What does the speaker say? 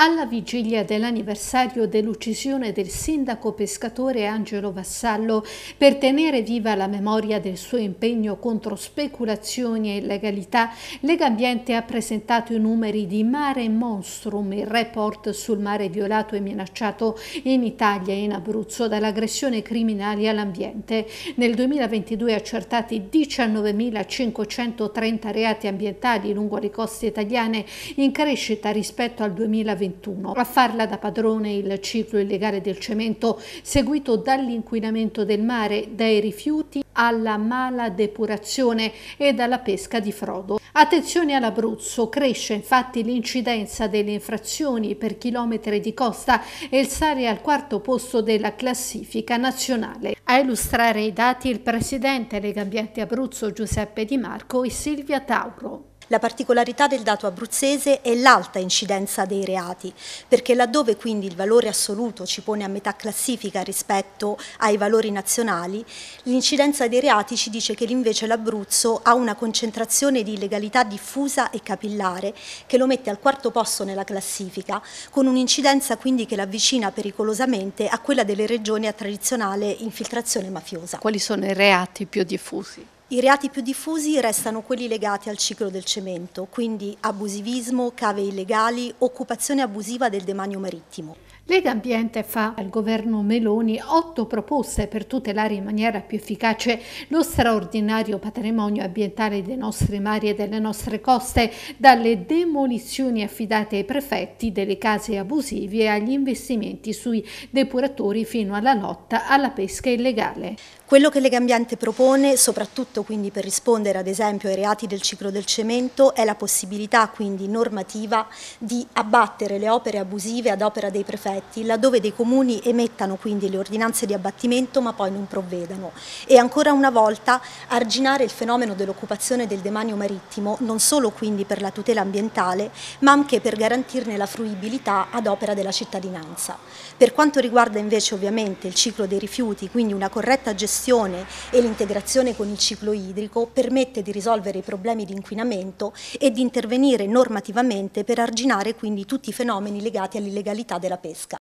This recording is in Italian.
Alla vigilia dell'anniversario dell'uccisione del sindaco pescatore Angelo Vassallo, per tenere viva la memoria del suo impegno contro speculazioni e illegalità, Legambiente ha presentato i numeri di Mare Monstrum, il report sul mare violato e minacciato in Italia e in Abruzzo dall'aggressione criminale all'ambiente. Nel 2022 accertati 19.530 reati ambientali lungo le coste italiane, in crescita rispetto al 2021 2021. A farla da padrone il ciclo illegale del cemento seguito dall'inquinamento del mare, dai rifiuti alla mala depurazione e dalla pesca di frodo. Attenzione all'Abruzzo, cresce infatti l'incidenza delle infrazioni per chilometri di costa e il sale al quarto posto della classifica nazionale. A illustrare i dati il presidente Legambiente Abruzzo Giuseppe Di Marco e Silvia Tauro. La particolarità del dato abruzzese è l'alta incidenza dei reati, perché laddove quindi il valore assoluto ci pone a metà classifica rispetto ai valori nazionali, l'incidenza dei reati ci dice che invece l'Abruzzo ha una concentrazione di illegalità diffusa e capillare che lo mette al quarto posto nella classifica, con un'incidenza quindi che l'avvicina pericolosamente a quella delle regioni a tradizionale infiltrazione mafiosa. Quali sono i reati più diffusi? I reati più diffusi restano quelli legati al ciclo del cemento, quindi abusivismo, cave illegali, occupazione abusiva del demanio marittimo. Lega Ambiente fa al governo Meloni otto proposte per tutelare in maniera più efficace lo straordinario patrimonio ambientale dei nostri mari e delle nostre coste, dalle demolizioni affidate ai prefetti delle case abusive e agli investimenti sui depuratori fino alla lotta alla pesca illegale. Quello che Lega Ambiente propone, soprattutto quindi per rispondere ad esempio ai reati del ciclo del cemento, è la possibilità quindi normativa di abbattere le opere abusive ad opera dei prefetti, laddove dei comuni emettano quindi le ordinanze di abbattimento ma poi non provvedano. E ancora una volta arginare il fenomeno dell'occupazione del demanio marittimo, non solo quindi per la tutela ambientale, ma anche per garantirne la fruibilità ad opera della cittadinanza. Per quanto riguarda invece ovviamente il ciclo dei rifiuti, quindi una corretta gestione e l'integrazione con il ciclo idrico permette di risolvere i problemi di inquinamento e di intervenire normativamente per arginare quindi tutti i fenomeni legati all'illegalità della pesca.